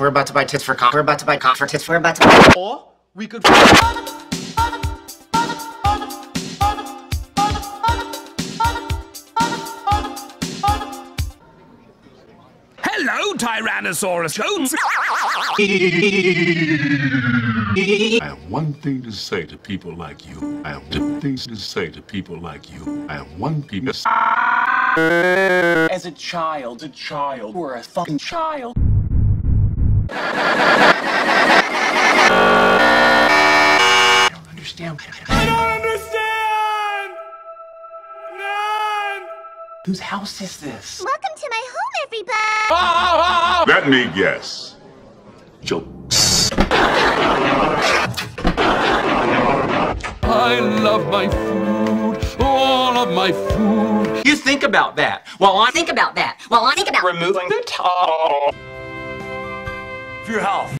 We're about to buy tits for cock. We're about to buy cock for tits. We're about to buy. Or we could. Hello, Tyrannosaurus Jones. I have one thing to say to people like you. I have two things to say to people like you. I have one thing to say. As a child, a child, or a fucking child. I don't understand. I don't understand. None. Whose house is this? Welcome to my home, everybody. oh Let me guess. Jokes. I love my food, all of my food. You think about that while I Think about that. Well, I think about removing the top. Your health.